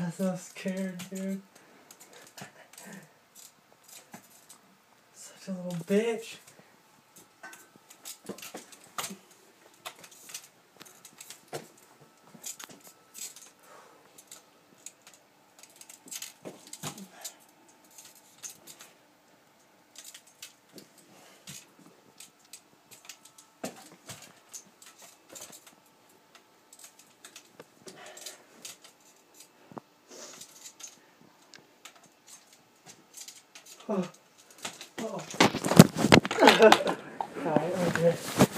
I'm so scared, dude. Such a little bitch. Oh. Oh. Alright, okay.